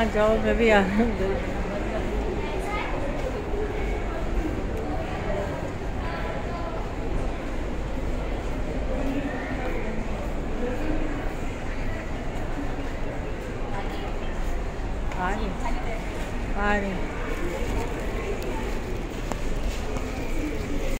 हाँ जाओ मैं भी आ आ रही आ रही